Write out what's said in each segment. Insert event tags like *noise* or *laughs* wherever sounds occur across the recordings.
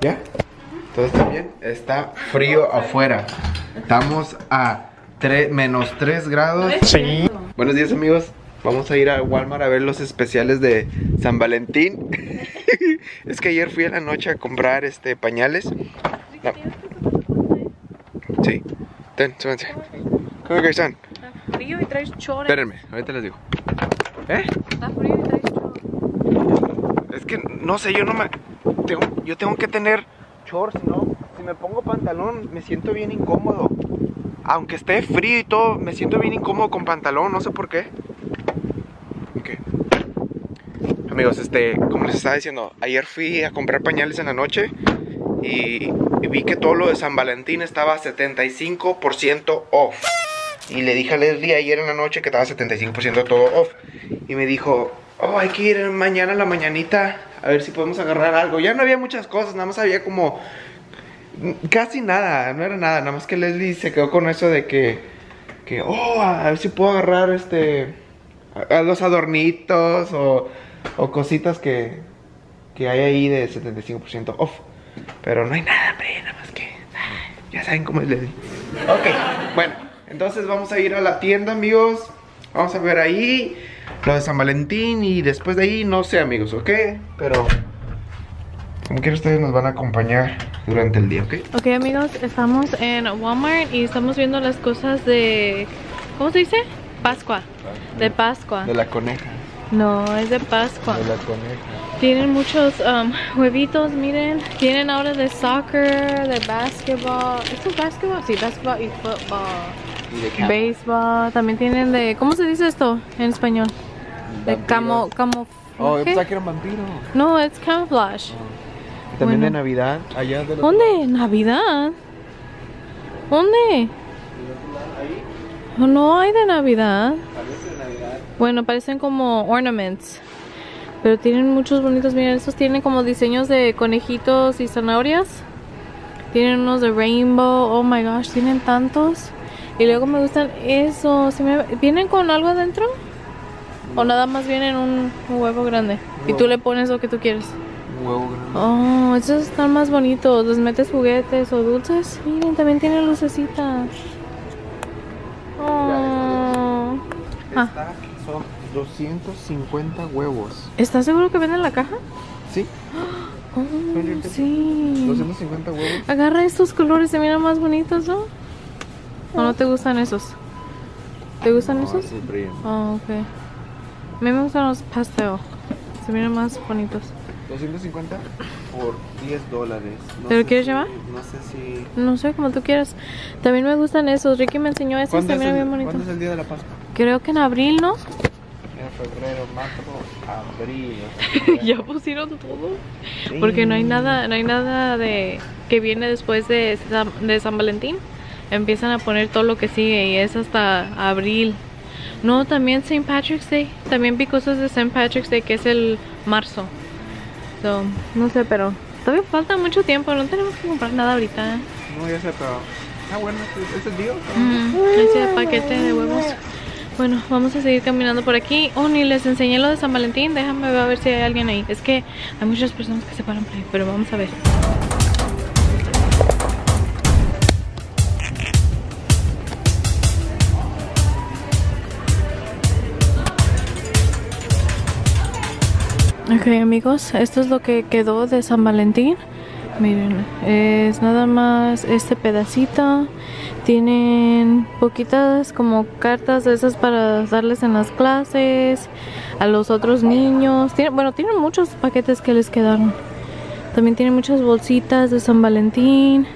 ¿Ya? ¿Todo está bien? Está frío afuera. Estamos a menos 3 grados. Sí. Buenos días amigos. Vamos a ir a Walmart a ver los especiales de San Valentín. *laughs* es que ayer fui a la noche a comprar este pañales. No. Sí. Ten, súbanse. ¿Cómo que están? Está frío y traes chores. Espérenme, ahorita les digo. ¿Eh? Está frío y traes chores. Es que no sé, yo no me. Yo tengo que tener shorts, ¿no? Si me pongo pantalón, me siento bien incómodo. Aunque esté frío y todo, me siento bien incómodo con pantalón, no sé por qué. Amigos, este, como les estaba diciendo, ayer fui a comprar pañales en la noche y, y vi que todo lo de San Valentín estaba 75% off. Y le dije a Leslie ayer en la noche que estaba 75% todo off. Y me dijo, oh, hay que ir mañana a la mañanita a ver si podemos agarrar algo. Ya no había muchas cosas, nada más había como... Casi nada, no era nada, nada más que Leslie se quedó con eso de que... Que, oh, a ver si puedo agarrar este... Los adornitos o, o cositas que, que hay ahí de 75% off. Pero no hay nada, hombre, nada más que... ya saben cómo es Leslie. Ok, bueno, entonces vamos a ir a la tienda, amigos. Vamos a ver ahí lo de San Valentín y después de ahí, no sé, amigos, ¿ok? Pero como quiera ustedes nos van a acompañar durante el día, ¿ok? Ok amigos, estamos en Walmart y estamos viendo las cosas de... ¿Cómo se dice? Pascua. De Pascua. De la coneja, No, es de Pascua. de la coneja. Tienen muchos um, huevitos, miren. Tienen ahora de soccer, de basketball. ¿Esto es basketball? Sí, basketball y football. Baseball. También tienen de... ¿Cómo se dice esto en español? De camo... camo Oh, pensaba que era un vampiro. No, es camouflage. Y también de. Navidad, allá de los... ¿Dónde? ¿Navidad? ¿Dónde? No hay de Navidad. Bueno, parecen como ornaments. Pero tienen muchos bonitos. Miren, estos tienen como diseños de conejitos y zanahorias. Tienen unos de rainbow. Oh my gosh, tienen tantos. Y luego me gustan esos. ¿Sí me- ¿Vienen con algo adentro? ¿O nada más vienen un, un huevo grande? Y tú le pones lo que tú quieres. Un huevo grande. Oh, estos están más bonitos. Les metes juguetes o dulces. Miren, también tiene lucecita. Oh. Ah, Está- son 250 huevos. ¿Estás seguro que venden la caja? ¿Sí? *gasps* Oh, sí. 250 huevos. Agarra estos colores, se miran más bonitos, ¿no? ¿O no te gustan esos? ¿Te gustan esos? sí, brillan. Oh, ok. A mí me gustan los pastel. Se miran más bonitos. 250 por 10 dólares. No ¿Te lo quieres si- llevar? No sé si... No sé, como tú quieras. También me gustan esos. Ricky me enseñó esos, ¿Cuándo se es, miran el, bien bonitos. ¿Cuándo es el día de la Pascua? Creo que en abril, ¿no? En febrero, marzo, abril. *laughs* ya pusieron todo. Sí. Porque no hay nada, no hay nada de que viene después de San, de San Valentín. Empiezan a poner todo lo que sigue y es hasta abril. No, también St. Patrick's Day. También vi cosas de St. Patrick's Day que es el marzo. So, no sé, pero todavía falta mucho tiempo. No tenemos que comprar nada ahorita. No, ya sé, pero... Ah, bueno, ¿es el día? Mm, ese paquete de huevos. Bueno, vamos a seguir caminando por aquí. Oh, ni les enseñé lo de San Valentín. Déjame ver a ver si hay alguien ahí. Es que hay muchas personas que se paran por ahí, pero vamos a ver. Amigos, esto es lo que quedó de San Valentín. Miren, es nada más este pedacito. Tienen poquitas como cartas de esas para darles en las clases a los otros niños. Bueno, tienen muchos paquetes que les quedaron. También tienen muchas bolsitas de San Valentín.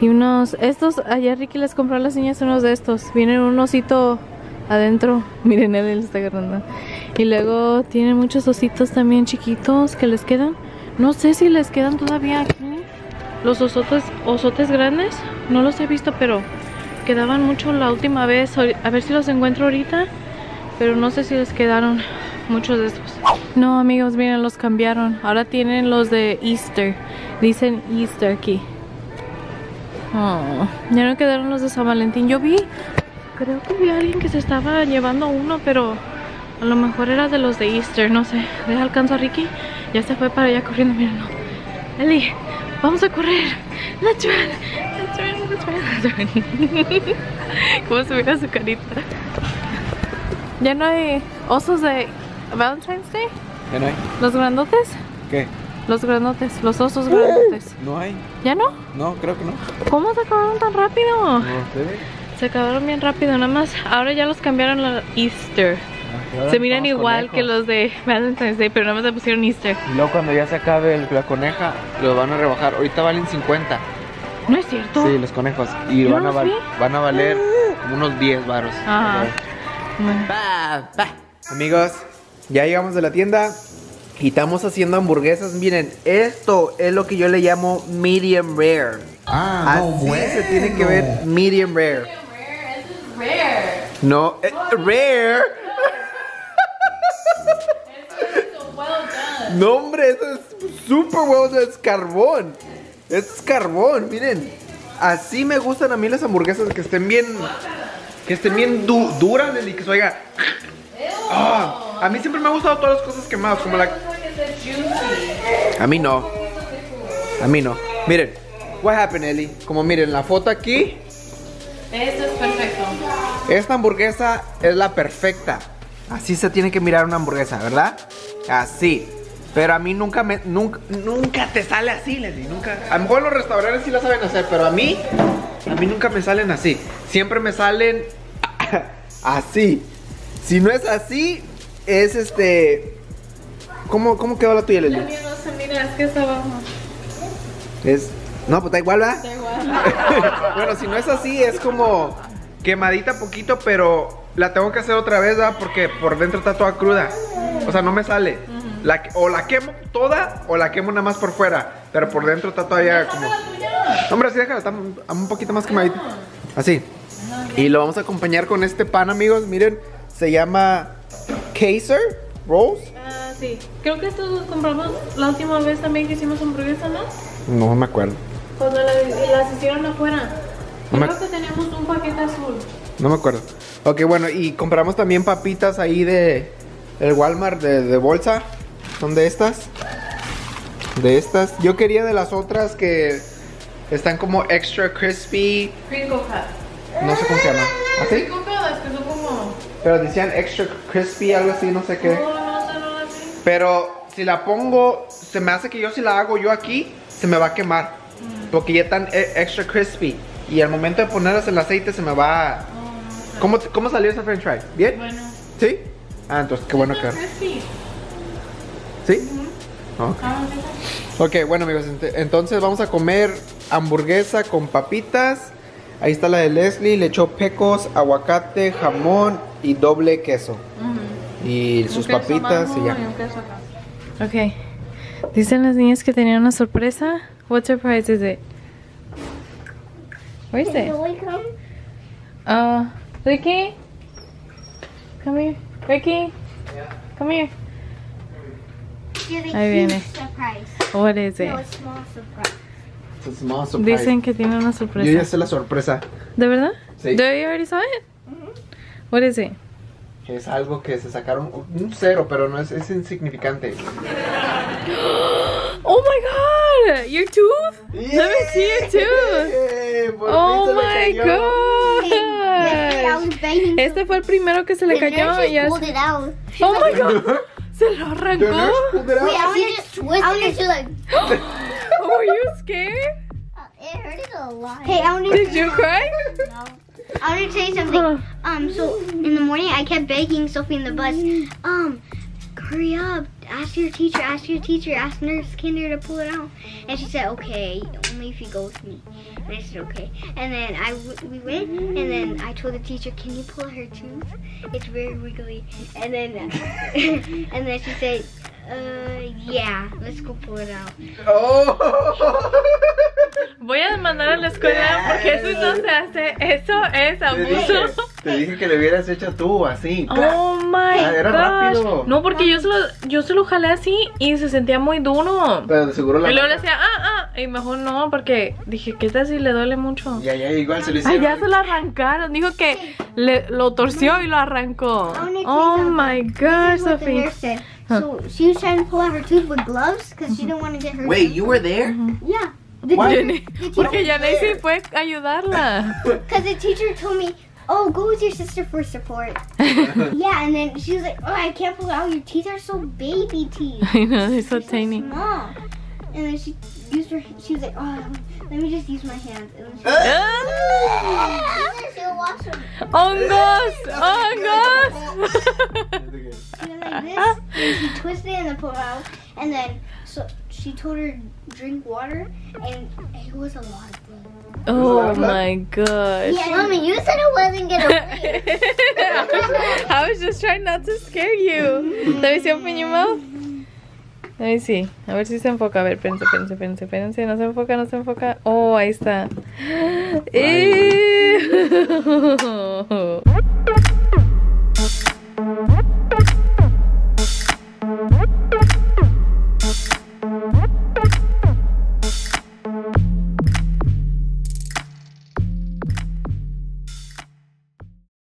Y unos, estos, ayer Ricky les compró a las niñas unos de estos. Vienen un osito adentro. *laughs* Miren, él está agarrando. Y luego tienen muchos ositos también chiquitos que les quedan. No sé si les quedan todavía aquí. Los osotes, osotes grandes. No los he visto, pero quedaban mucho la última vez. A ver si los encuentro ahorita. Pero no sé si les quedaron muchos de estos. No, amigos, miren, los cambiaron. Ahora tienen los de Easter. Dicen Easter aquí. Oh, ya no quedaron los de San Valentín. Yo vi, creo que vi a alguien que se estaba llevando uno, pero a lo mejor era de los de Easter, no sé. Deja alcanzo a Ricky. Ya se fue para allá corriendo, mírenlo. Eli, Vamos a correr. Let's run. Let's run. Let's run. Let's run. ¿Cómo se mira su carita? ¿Ya no hay osos de Valentine's Day? ¿Ya no hay? ¿Los grandotes? ¿Qué? Los grandotes, los osos grandotes. ¿No hay? ¿Ya no? No, creo que no. ¿Cómo se acabaron tan rápido? No sé. Se acabaron bien rápido, nada más. Ahora ya los cambiaron a Easter. Se miran igual que los de Valentine's Day, pero nada más le pusieron Easter. Y luego cuando ya se acabe el- la coneja, los van a rebajar. Ahorita valen 50. ¿No es cierto? Sí, los conejos. Y van, no a val- van a valer como unos 10 varos. Ajá. Bueno. Amigos, ya llegamos de la tienda y estamos haciendo hamburguesas. Miren, esto es lo que yo le llamo medium rare. Ah, no, Así bueno. se tiene que ver medium rare. No, eh, rare. No, hombre, eso es super huevo, es carbón. Es carbón, miren. Así me gustan a mí las hamburguesas que estén bien. Que estén bien du- duras, Nelly, que se oiga. Ah, a mí siempre me han gustado todas las cosas quemadas, como la. A mí no. A mí no. Miren, what happened, Ellie? Como miren, la foto aquí. Esto es. Esta hamburguesa es la perfecta. Así se tiene que mirar una hamburguesa, ¿verdad? Así. Pero a mí nunca me nunca, nunca te sale así, Leslie, nunca. A lo mejor los restaurantes sí la saben hacer, pero a mí a mí nunca me salen así. Siempre me salen *laughs* así. Si no es así, es este ¿Cómo, cómo quedó la tuya, Leslie? mía no se mira, es que está abajo. Es no, pues da igual, ¿verdad? Da igual. *laughs* bueno, si no es así, es como quemadita poquito, pero la tengo que hacer otra vez, ¿verdad? Porque por dentro está toda cruda. O sea, no me sale. La o la quemo toda o la quemo nada más por fuera. Pero por dentro está todavía como. No, Hombre, así déjala, está un poquito más quemadita. Así. Y lo vamos a acompañar con este pan, amigos. Miren, se llama Kaiser Rolls. Ah, sí. Creo que estos los compramos la última vez también que hicimos hamburguesa, ¿no? No me acuerdo. Cuando la- las hicieron afuera. No me- Creo que teníamos un paquete azul. No me acuerdo. Ok, bueno, y compramos también papitas ahí de el Walmart de, de bolsa. Son de estas. De estas. Yo quería de las otras que están como extra crispy. Crinkle cut. No sé cómo se llama. ¿Así? Crinkle cut, es que son como... Pero decían extra crispy, algo así, no sé qué. No, no sé, no sé. Pero si la pongo, se me hace que yo si la hago yo aquí, se me va a quemar. Porque ya están e- extra crispy. Y al momento de ponerlas en el aceite se me va. ¿Cómo, ¿Cómo salió esa french fry? ¿Bien? Bueno. ¿Sí? Ah, entonces qué bueno que... ¿Sí? Ok. Ok, bueno amigos, ent- entonces vamos a comer hamburguesa con papitas. Ahí está la de Leslie, le echó pecos, aguacate, jamón y doble queso. Y sus papitas y ya. Ok. Dicen las niñas que tenían una sorpresa. What surprise is it? Where is it? Uh, Ricky? Come here. Ricky? Come here. Ahí viene. Surprise. What is it? No, it's small surprise. It's a small surprise. Dicen que tiene una Yo ya sorpresa. sé la sorpresa. ¿De verdad? Sí. Do you already saw it? What is it? Es algo que se sacaron un cero, pero no es, es insignificante. *gasps* Oh my god! Your tooth? Let me see your tooth. Por Oh my god! Was begging Este fue el primero que se le the cayó nurse y ya. pulled it out. Oh my god! Se lo The arrancó. nurse pulled it out. Wait, I was just twisting it. like, Were you scared? it hurted a lot. Hey, I want to Did you cry? No. I want to tell you something. Um, so in the morning I kept begging Sophie in the bus, um, hurry up, ask your teacher, ask your teacher, ask Nurse Kinder to pull it out. And she said, okay, only if you go with me. And I said, okay. And then I w- we went, and then I told the teacher, can you pull her tooth? It's very wiggly. And then, *laughs* and then she said, uh, yeah, let's go pull it out. Oh. Voy a demandar a la escuela porque eso no se hace. Eso es Te dije, abuso. Te dije que le hubieras hecho tú, así. Oh my Ah, era gosh. rápido. No, porque yo se, lo, yo se lo jalé así y se sentía muy duro. Pero de seguro la. Y luego le decía, ah, ah. Y mejor no, porque dije, ¿qué tal si le duele mucho? Ya, ya, igual se lo hicieron. ya se lo arrancaron. Dijo que le, lo torció y lo arrancó. Oh my gosh, the Sophie. nurse said. So she was trying to pull out her tooth with gloves because she didn't want to get her. Wait, you were there? Yeah. Why? Jenny- Porque Yanei sí fue a ayudarla. *laughs* Because the teacher told me, oh, go with your sister for support. *laughs* yeah, and then she was like, oh, I can't pull it out. Your teeth are so baby teeth. *laughs* I know, they're so tiny. small. And then she used her, she was like, oh, let me just use my hands. And then she them. ¡Hongos! ¡Hongos! She went like this, *laughs* and she twisted it and then pulled it out. And then so she told her drink water, and it was a lot of blood. Oh my gosh. Yeah, mommy, you said it wasn't gonna. *laughs* I was just trying not to scare you. Let me see, open your mouth. Let me see. A ver si se enfoca. A ver, espérense, espérense, espérense, espérense. No se enfoca, no se enfoca. Oh, ahí está. *gasps* *laughs*